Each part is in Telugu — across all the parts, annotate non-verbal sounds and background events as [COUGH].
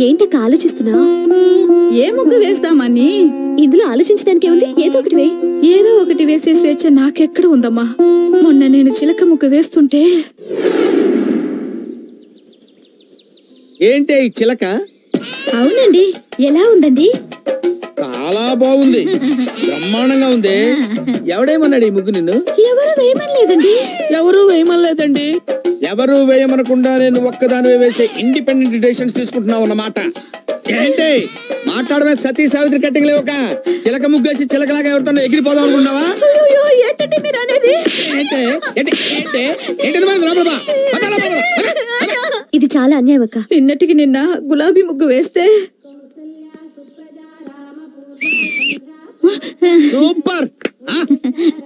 ఏంటక్క ఆలోచిస్తున్నావు? ఏ ముగ్గు వేస్తామని ఇందులో ఆలోచించడానికి ఏముంది? ఏదో ఒకటి వేయి. ఏదో ఒకటి వేసే స్వేచ్ఛ నాకెక్కడ ఉందమ్మా? మొన్న నేను చిలక ముగ్గు వేస్తుంటే ఏంటి ఈ చిలక? అవునండి. ఎలా ఉందండి? చాలా బాగుంది. బ్రహ్మాండంగా ఉంది. ఎవడేమన్నాడు ఈ ముగ్గు నిన్ను? ఎవరు వేయమని లేదండి ఎవరు వేయమనలేదండి? ఎవరు వేయమనకుండా నేను ఒక్కదాని వేసే ఇండిపెండెంట్ డెసిషన్స్ తీసుకుంటున్నావు అన్నమాట. ఏంటి? మాట్లాడమే సతీ సావిత్రి కట్టింగ్ లేవుక చిలక ముగ్గేసి చిలకలాగా ఎవరితో ఎగిరిపోదాం అనుకున్నావా. ఇది చాలా అన్యాయం అక్క. నిన్నటికి నిన్న గులాబీ ముగ్గు వేస్తే సూపర్.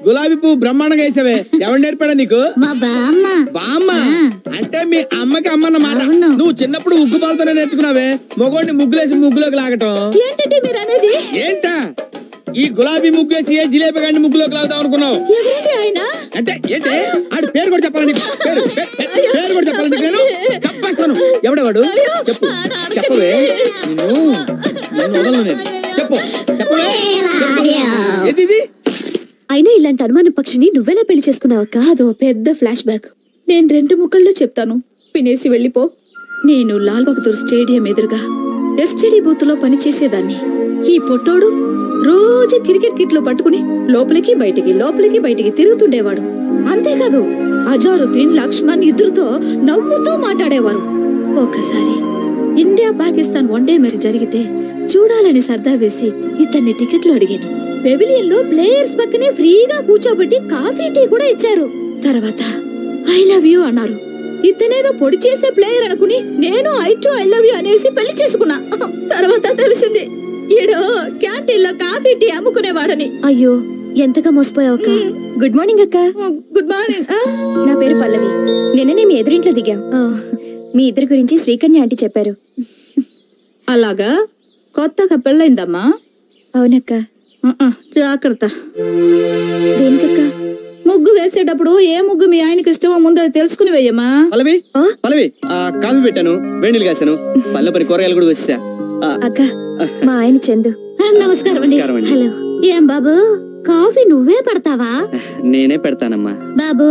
గులాబీ పువ్వు బ్రహ్మాండంగా వేసావే. ఎవరు నేర్పాడా నీకు? మా బామ్మ బామ్మ అంటే మీ అమ్మకి అమ్మ అన్నమాట. నువ్వు చిన్నప్పుడు ఉగ్గు పాలతోనే నేర్చుకున్నావే. మొగోడిని ముగ్గులేసి ముగ్గులోకి లాగటం. మీరు అనేది ఏంటా? ఈ గులాబీ ముగ్గేసి ఏ జిలేబీ గాడిని ముగ్గులోకి లాగుదాం అనుకున్నావు? అంటే ఏంటి? ఆడి పేరు కూడా చెప్పాలి నీకు? పేరు పేరు కూడా చెప్పాలి నీకు నేను? తప్పేస్తాను ఎవడెవడు చెప్పు. చెప్పవే. నిన్ను నిన్ను వదలను నేను. చెప్పు. చెప్పవే. ఏది ఇది? అయినా ఇలాంటి అనుమాన పక్షిని నువ్వెలా పెళ్ళి చేసుకున్నావు? అక్క అదో పెద్ద ఫ్లాష్ బ్యాక్. నేను రెండు ముక్కల్లో చెప్తాను. పినేసి వెళ్ళిపో. నేను లాల్ బహదూర్ స్టేడియం ఎదురుగా ఎస్టీడీ బూత్లో పనిచేసేదాన్ని. ఈ పొట్టోడు రోజు క్రికెట్ కిట్లు పట్టుకుని లోపలికి బయటికి లోపలికి బయటికి తిరుగుతుండేవాడు. అంతేకాదు అజారుద్దీన్ లక్ష్మణ్ ఇద్దరుతో నవ్వుతూ మాట్లాడేవారు. ఒకసారి ఇండియా పాకిస్తాన్ వన్డే మ్యాచ్ జరిగితే చూడాలని సర్దా వేసి ఇతన్ని టికెట్లు అడిగాను. పెవిలియన్లో ప్లేయర్స్ పక్కనే ఫ్రీగా కూర్చోబెట్టి కాఫీ టీ కూడా ఇచ్చారు. తర్వాత ఐ లవ్ యూ అన్నారు. ఇతనేదో పొడి చేసే ప్లేయర్ అనుకుని నేను I to I love you అనేసి పెళ్ళి చేసుకున్నా. [LAUGHS] తర్వాత తెలిసింది ఈడో క్యాంటీన్లో కాఫీ టీ అమ్ముకునేవాడని. అయ్యో ఎంతగా మోసపోయావు అక్క. గుడ్ మార్నింగ్ అక్క. Good morning. నా పేరు పల్లవి. నిన్ననే మీ ఎదురింట్లో దిగాం. ఆ, మీ ఇద్దరి గురించి శ్రీకన్య ఆంటీ చెప్పారు. అలాగా? కొత్తగా పెళ్ళైందమ్మా? అవునక్క. జాగ్రత్త. దేనికక్క? ముగ్గు వేసేటప్పుడు ఏ ముగ్గు మీ ఆయనకి ఇష్టమో ముందు అది తెలుసుకుని వేయమ్మా. పల్లవి? ఆ? పల్లవి ఆ, కాఫీ పెట్టాను వేణీలు కాశాను పని కూరగాయలు కూడా వచ్చా అక్క మా ఆయన చందు. నమస్కారం అండి. నమస్కారం అండి. హలో. ఏం బాబు? కాఫీ నువ్వే పడతావా? నేనే పెడతానమ్మా. బాబు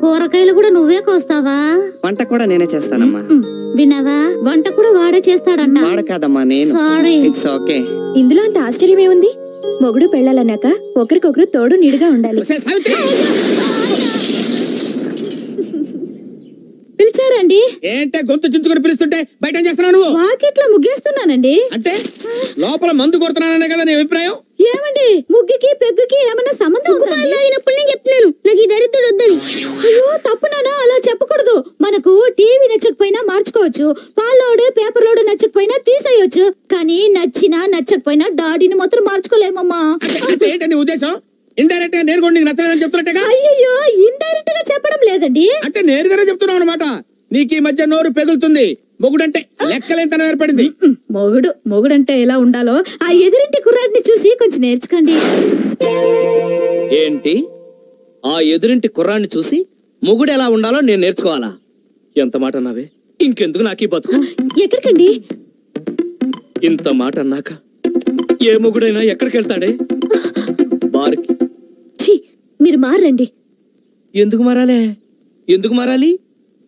కూరగాయలు కూడా నువ్వే కోస్తావా? వంట కూడా నేనే చేస్తానమ్మా. ఉమ్, విన్నావా? వంట కూడా వాడే చేస్తాడంట. వాడ కాదమ్మా నేను. సారీ ఇట్స్ ఓకే ఇందులో అంత ఆశ్చర్యం ఏముంది? మొగుడు పెళ్ళాలన్నాక ఒకరికొకరు తోడు నీడుగా ఉండాలి. పిలిచారండి? ఏంటే గొంతు చించుకొని పిలుస్తుంటే బయట ఏం చేస్తున్నావు నువ్వు? వాకిట్లో ముగ్గేస్తున్నానండి. అంటే లోపల మందు కొడుతున్నాననే కదా నీ అభిప్రాయం? ఏమండి? ముగ్గుకి పెగ్గుకి ఏమైనా సంబంధం ఉందా నేను చెప్తున్నాను. నాకు ఈ దరిద్రుడు వద్దని. అయ్యో తప్పునానా అలా చెప్పకూడదు. మనకు టీవీ నచ్చకపోయినా మార్చుకోవచ్చు. పాలోడు పేపర్ లోడు నచ్చకపోయినా తీసేయొచ్చు. కానీ నచ్చినా నచ్చకపోయినా డాడీని మాత్రం మార్చుకోలేమమ్మా. అంటే అంటే ఏంటి నీ ఉద్దేశం? ఇండైరెక్ట్గా నేను కూడా నీకు నచ్చలేదని చెప్తున్నట్టుగా? అయ్యయ్యో లేదండి. అంటే నేరుగానే చెప్తున్నావు అనమాట నీకు ఈ మధ్య నోరు పెగులుతుంది. మొగుడంటే లెక్కలేంతనం ఏర్పడింది. మొగుడు మొగుడంటే ఎలా ఉండాలో ఆ ఎదురింటి కుర్రాడిని చూసి కొంచెం నేర్చుకోండి. ఏంటి? ఆ ఎదురింటి కుర్రాన్ని చూసి మొగుడు ఎలా ఉండాలో నేను నేర్చుకోవాలా? ఎంత మాట అన్నావే? ఇంకెందుకు నాకు ఈ బతుకు? ఎక్కడికండి? ఇంత మాట అన్నాక ఏ మొగుడైనా ఎక్కడికి వెళ్తాడే? బార్కి. ఛీ మీరు మారండి. ఎందుకు మారాలే? ఎందుకు మారాలి?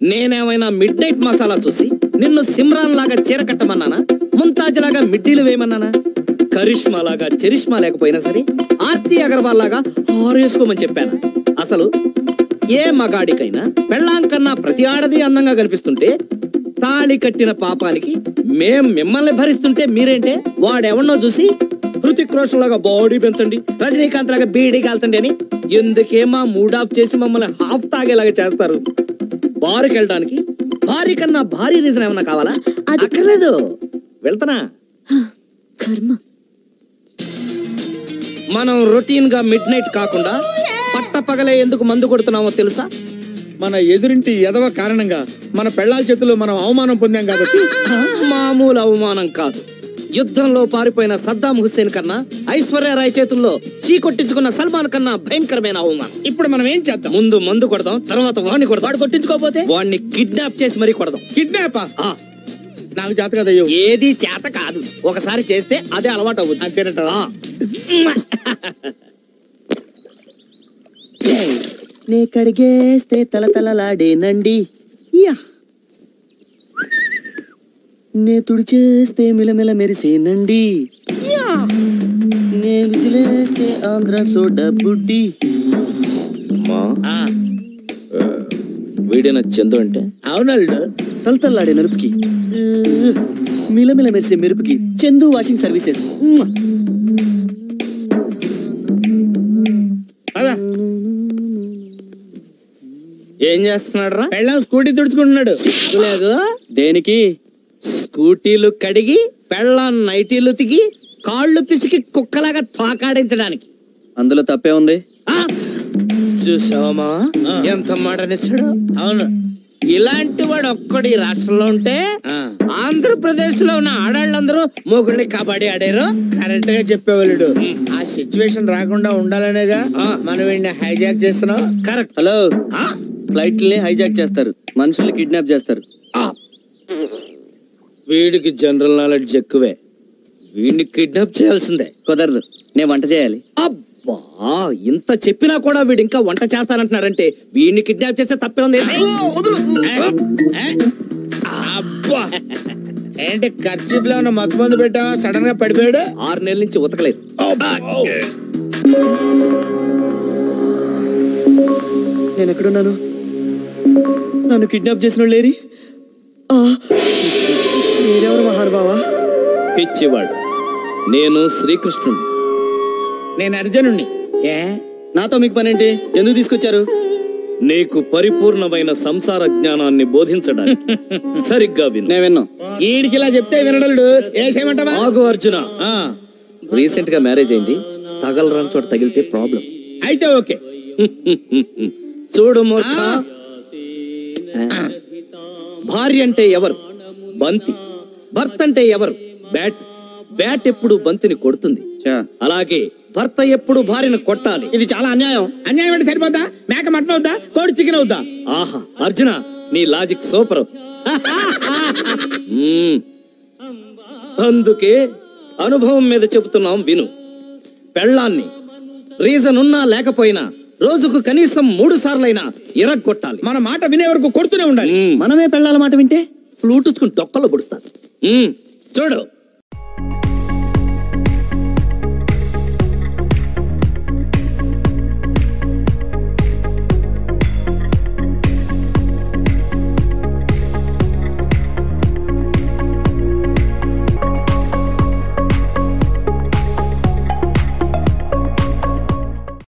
నేనేమైనా మిడ్ నైట్ మసాలా చూసి నిన్ను సిమ్రాన్ లాగా చీర కట్టమన్నానా? ముంతాజ్ లాగా మిడ్డీలు వేయమన్నానా? కరిష్మా లాగా చరిష్మా లేకపోయినా సరే ఆర్తి అగర్వాల్ లాగా హారేసుకోమని చెప్పాను? అసలు ఏ మగాడికైనా పెళ్ళాం కన్నా ప్రతి ఆడది అందంగా కనిపిస్తుంటే తాళి కట్టిన పాపానికి మేం మిమ్మల్ని భరిస్తుంటే మీరేంటే? వాడెవన్నో చూసి హృతిక్ రోషన్ లాగా బాడీ పెంచండి. రజనీకాంత్ లాగా బీడీ కాల్చండి అని ఎందుకే మా మూడ్ ఆఫ్ చేసి మమ్మల్ని హాఫ్ తాగేలాగా చేస్తారు? బారుకి వెళ్ళడానికి భారీ కన్నా భారీ రీజన్ ఏమన్నా కావాలా? అది- అక్కర్లేదు. వెళ్తానా? కర్మ. మనం రొటీన్గా మిడ్ నైట్ కాకుండా పట్ట పగలే ఎందుకు మందు కొడుతున్నామో తెలుసా? మన ఎదురింటి ఎదవ కారణంగా మన పెళ్ళాల చేతుల్లో మనం అవమానం పొందాం కాబట్టి. మామూలు అవమానం కాదు. యుద్ధంలో పారిపోయిన సద్దాం హుస్సేన్ కన్నా ఐశ్వర్యరాయ్ చేతుల్లో చీకొట్టించుకున్న సల్మాన్ కన్నా భయంకరమైన అవమానం. ఇప్పుడు మనం ఏం చేద్దాం? ముందు మందు కొడదాం తర్వాత వాడిని కొడదాం. వాడు కొట్టించుకోకపోతే వాడిని కిడ్నాప్ చేసి మరీ కొడదాం. కిడ్నాప్? ఆ. నాకు చేత కదా అయ్యో. ఏది చేత కాదు. ఒకసారి చేస్తే అదే అలవాటు అవుతుంది అంతేనట ఆ. నే కడిగేస్తే తల తలలాడేనండి. యా. నే తుడిచేస్తే మిలమిల మెరిసేనండి. యా. నే విసిలేస్తే ఆంధ్ర సోడా బుడ్డి. అమ్మా ఆ, వీడిన చందు అంటే? అవునల్లుడు తలతల్లాడే నలుపుకి. ఉహ్, మిలమిల మెరిసే మెరుపుకి చందు వాషింగ్ సర్వీసెస్. ఏం చేస్తున్నాడు రా స్కూటీ తుడుచుకుంటున్నాడు. లేదు. దేనికి? స్కూటీలు కడిగి పెళ్ళాం నైటీలు తిగి కాళ్ళు పిసికి కుక్కలాగా తోకాడించడానికి. అందులో తప్పే ఉంది? ఆ? చూసావమ్మా. ఎంత మాటనిస్తాడు అవును. ఇలాంటి వాడు ఒక్కడు ఈ రాష్ట్రంలో ఉంటే ఆంధ్రప్రదేశ్లో ఉన్న ఆడాళ్ళందరూ మొగుళ్ళని కబడ్డీ ఆడారు. కరెక్ట్గా చెప్పేవాళ్ళు ఆ సిచ్యువేషన్ రాకుండా ఉండాలనేగా ఆ. మనం వీడిని హైజాక్ చేస్తున్నాం. కరెక్ట్. హలో. ఫ్లైట్లని హైజాక్ చేస్తారు. మనుషుల్ని కిడ్నాప్ చేస్తారు. వీడికి జనరల్ నాలెడ్జ్ ఎక్కువే. వీడిని కిడ్నాప్ చేయాల్సిందే. కుదరదు. నేను వంట చేయాలి. అబ్బా! ఇంత చెప్పినా కూడా వీడు ఇంకా వంట చేస్తానంటున్నాడంటే వీడిని కిడ్నాప్ చేస్తే తప్పే ఉంది? అబ్బా! ఏంటి ఖర్చీప్లో ఉన్న మత్తు మందు పెట్టావా? సడన్గా పడిపోయాడు? ఆరు నెలల నుంచి ఉతకలేదు. నేను ఎక్కడున్నాను నన్ను కిడ్నాప్ చేసిన వాళ్ళు లేరి? ఆ, మీరెవరు మహానుభావా? పిచ్చివాడు. నేను శ్రీకృష్ణుడు నేను అర్జునుణ్ణి. ఏ? నాతో మీకు పనేంటి? ఎందుకు తీసుకొచ్చారు? నీకు పరిపూర్ణమైన సంసార జ్ఞానాన్ని బోధించడానికి. [LAUGHS] సరిగ్గా విను. నేను విన్నాం. ఈడికి ఇలా చెప్తే వినడలుడు. ఆగు అర్జున. ఆ, రీసెంట్గా మ్యారేజ్ అయింది. తగలరాని చోట తగిలితే ప్రాబ్లం. అయితే ఓకే. [LAUGHS] చూడు మూర్ఖ. భార్య అంటే ఎవరు? బంతి. భర్త అంటే ఎవరు? బ్యాట్ బ్యాట్ ఎప్పుడు బంతిని కొడుతుంది. అలాగే భర్త ఎప్పుడు భార్యను కొట్టాలి? ఇది చాలా అన్యాయం. అన్యాయం అంటే సరిపోద్దా? మేక మటన్ అవుద్దా? కోడి చికెన్ అవుద్దా? ఆహా అర్జున నీ లాజిక్ సూపర్. అందుకే అనుభవం మీద చెబుతున్నాం విను. పెళ్ళాన్ని రీజన్ ఉన్నా లేకపోయినా రోజుకు కనీసం మూడు సార్లైనా ఇరగొట్టాలి. మన మాట వినే వరకు కొడుతూనే ఉండాలి. మనమే పెళ్ళాల మాట వింటే ఫ్లూట్ ఉచ్చుకుని డొక్కలో పొడుస్తాను మ్మ్. చూడు